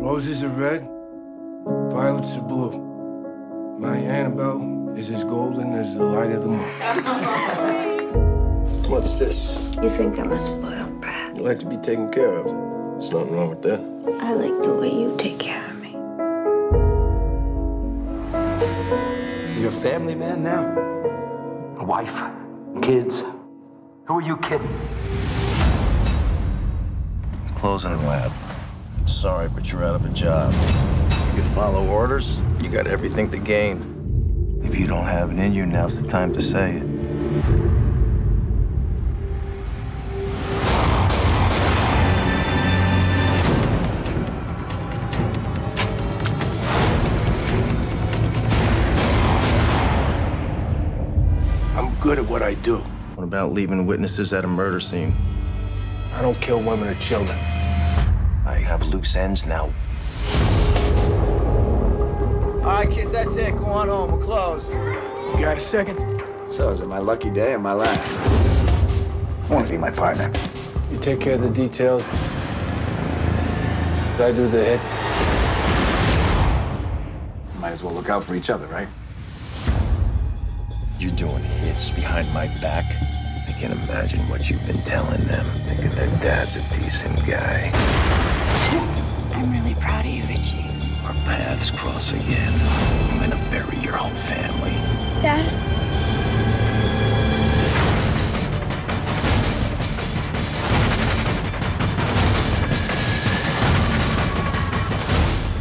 Roses are red, violets are blue. My Annabelle is as golden as the light of the moon. What's this? You think I'm a spoiled brat? You like to be taken care of. There's nothing wrong with that. I like the way you take care of me. You're a family man now? A wife? Kids? Who are you kidding? Closing the lab. Sorry, but you're out of a job. You follow orders, you got everything to gain. If you don't have it in you, now's the time to say it. I'm good at what I do. What about leaving witnesses at a murder scene? I don't kill women or children. I have loose ends now. All right, kids, that's it. Go on home. We're closed. You got a second? So, is it my lucky day or my last? I want to be my partner. You take care of the details. I do the hit. Might as well look out for each other, right? You're doing hits behind my back. I can imagine what you've been telling them, thinking their dad's a decent guy. I'm really proud of you, Richie. Our paths cross again. I'm gonna bury your whole family. Dad?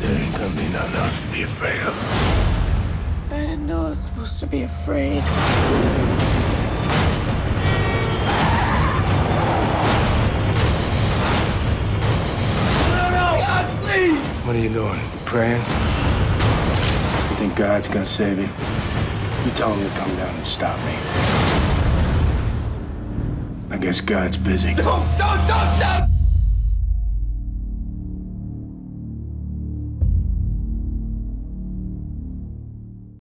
There ain't gonna be nothing else to be afraid of. I didn't know I was supposed to be afraid. Are you doing? Praying? You think God's gonna save you? You tell him to come down and stop me. I guess God's busy. Don't, don't, don't, don't!